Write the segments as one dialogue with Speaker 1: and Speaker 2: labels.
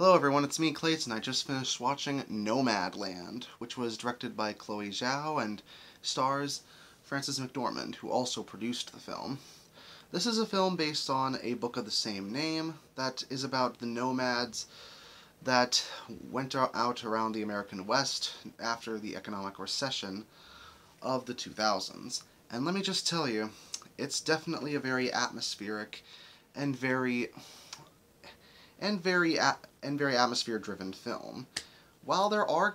Speaker 1: Hello everyone, it's me Clayton. I just finished watching Nomadland, which was directed by Chloe Zhao and stars Frances McDormand, who also produced the film. This is a film based on a book of the same name that is about the nomads that went out around the American West after the economic recession of the 2000s. And let me just tell you, it's definitely a very atmospheric and very and very and very atmosphere-driven film. While there are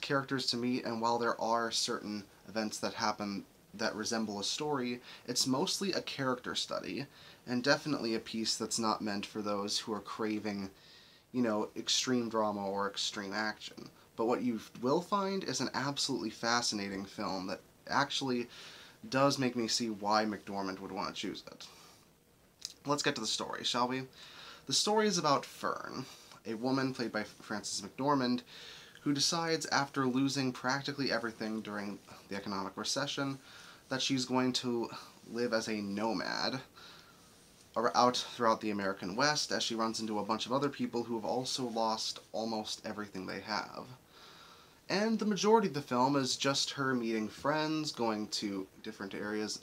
Speaker 1: characters to meet and while there are certain events that happen that resemble a story, it's mostly a character study and definitely a piece that's not meant for those who are craving, you know, extreme drama or extreme action. But what you will find is an absolutely fascinating film that actually does make me see why McDormand would want to choose it. Let's get to the story, shall we? The story is about Fern, a woman played by Frances McDormand, who decides after losing practically everything during the economic recession that she's going to live as a nomad out throughout the American West as she runs into a bunch of other people who have also lost almost everything they have. And the majority of the film is just her meeting friends, going to different areas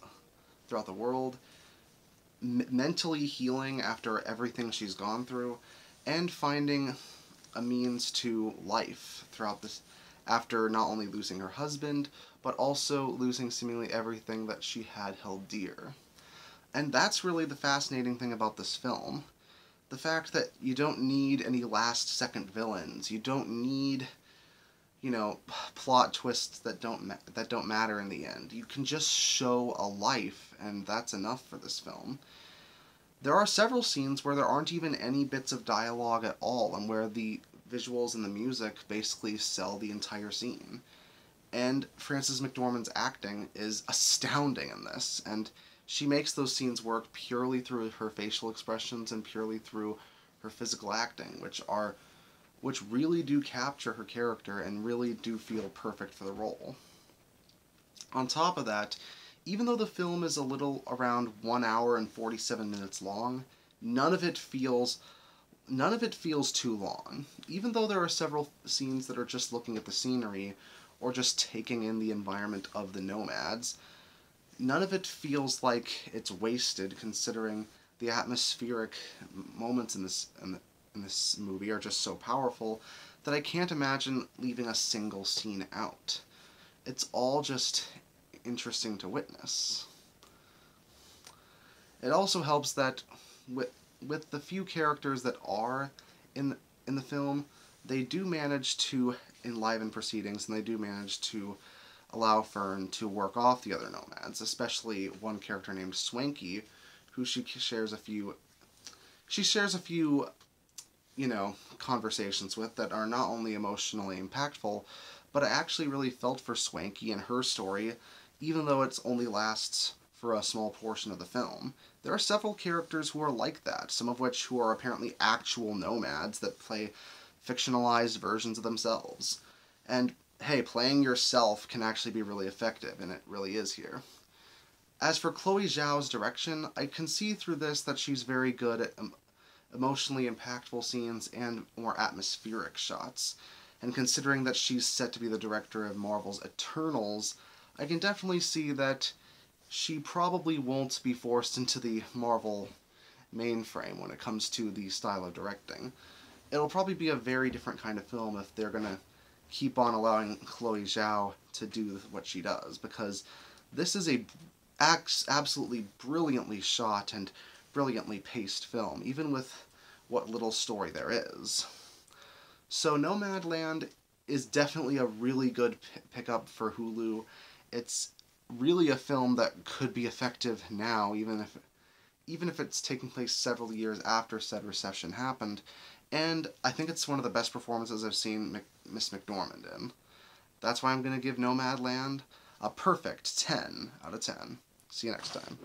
Speaker 1: throughout the world, mentally healing after everything she's gone through, and finding a means to life throughout this after not only losing her husband, but also losing seemingly everything that she had held dear. And that's really the fascinating thing about this film. The fact that you don't need any last second villains. You don't need you know, plot twists that don't that don't matter in the end. You can just show a life, and that's enough for this film. There are several scenes where there aren't even any bits of dialogue at all, and where the visuals and the music basically sell the entire scene. And Frances McDormand's acting is astounding in this, and she makes those scenes work purely through her facial expressions and purely through her physical acting, which are which really do capture her character and really do feel perfect for the role. On top of that, even though the film is a little around 1 hour and 47 minutes long, none of it feels none of it feels too long. Even though there are several scenes that are just looking at the scenery or just taking in the environment of the nomads, none of it feels like it's wasted considering the atmospheric moments in this in the, in this movie are just so powerful that I can't imagine leaving a single scene out. It's all just interesting to witness. It also helps that with with the few characters that are in in the film, they do manage to enliven proceedings and they do manage to allow Fern to work off the other nomads, especially one character named Swankie, who she shares a few she shares a few you know, conversations with that are not only emotionally impactful, but I actually really felt for Swankie and her story, even though it only lasts for a small portion of the film. There are several characters who are like that, some of which who are apparently actual nomads that play fictionalized versions of themselves. And hey, playing yourself can actually be really effective, and it really is here. As for Chloe Zhao's direction, I can see through this that she's very good at um, emotionally impactful scenes, and more atmospheric shots. And considering that she's set to be the director of Marvel's Eternals, I can definitely see that she probably won't be forced into the Marvel mainframe when it comes to the style of directing. It'll probably be a very different kind of film if they're gonna keep on allowing Chloe Zhao to do what she does, because this is a absolutely brilliantly shot and brilliantly paced film, even with what little story there is. So Nomadland is definitely a really good pickup for Hulu. It's really a film that could be effective now, even if even if it's taking place several years after said recession happened. And I think it's one of the best performances I've seen Miss McDormand in. That's why I'm going to give Nomadland a perfect 10 out of 10. See you next time.